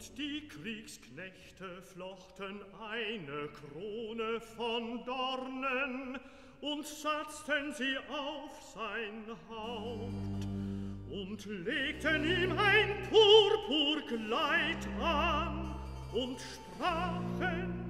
Und die Kriegsknechte flochten eine Krone von Dornen und satzten sie auf sein Haupt und legten ihm ein Purpurkleid an und sprachen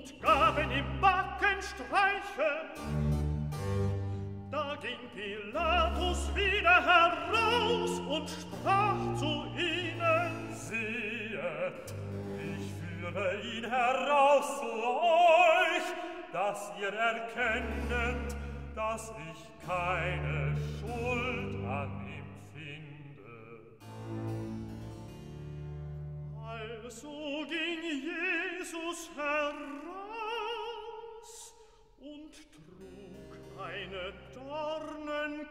und gaben ihm Backenstreiche. Da ging Pilatus wieder heraus und sprach zu ihnen, siehe, ich führe ihn heraus zu euch, dass ihr erkennet, dass ich keine Schuld an ihm finde. Also ging Jesus heraus, seine Dornenkrone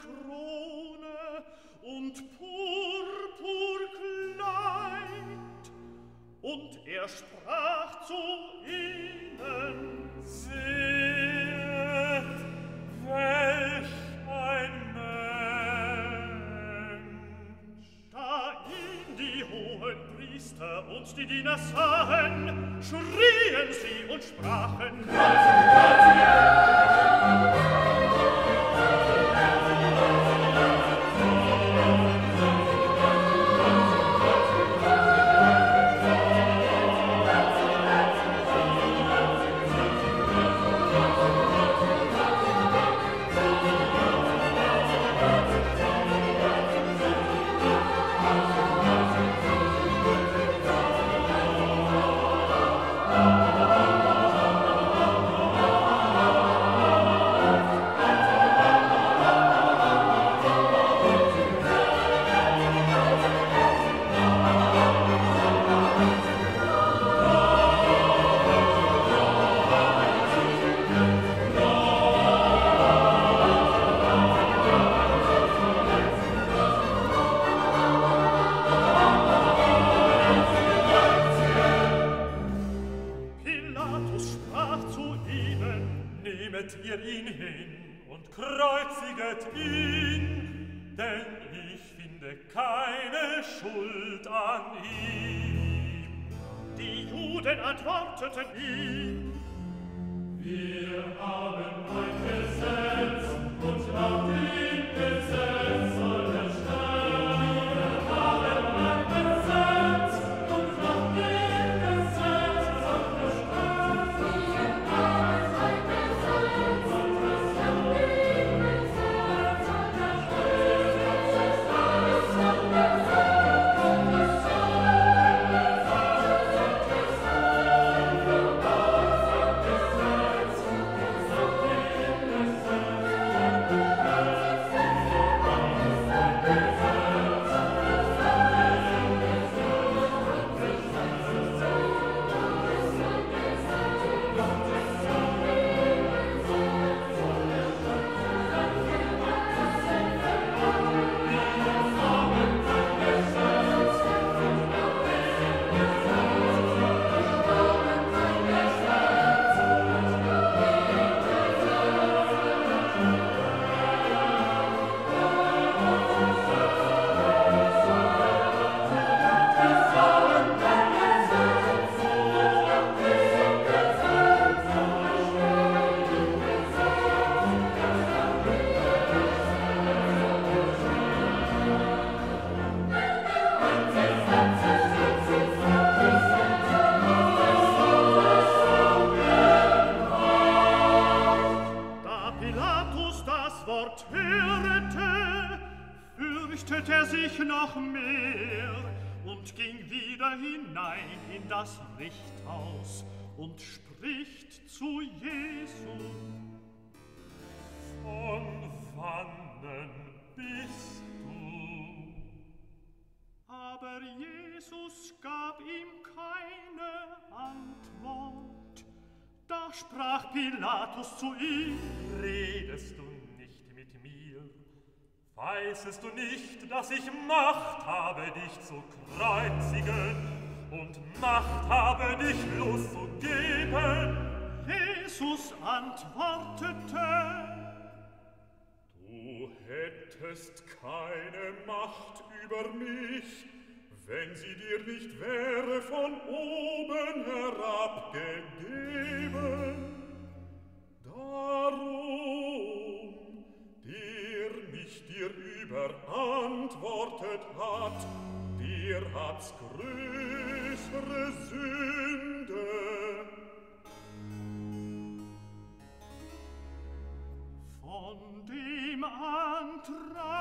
und Purpurkleid. Und er sprach zu ihnen, Sehet, welch ein Mensch! Da ihn die hohen Priester und die Diener sahen, schrien sie und sprachen, Kreuz! nehmet ihr ihn hin und kreuziget ihn, denn ich finde keine Schuld an ihm. Die Juden antworteten ihm, Wir haben ein Gesetz und laut fürchtet er sich noch mehr und ging wieder hinein in das Richthaus und spricht zu Jesu. Von wannen bist du? Aber Jesus gab ihm keine Antwort. Da sprach Pilatus zu ihm, redest du Weißest du nicht, dass ich Macht habe, dich zu kreuzigen und Macht habe, dich loszugeben? Jesus antwortete, Du hättest keine Macht über mich, wenn sie dir nicht wäre von oben herabgegeben. verantwortet hat, dir hat's größere Sünde. Von dem Antrag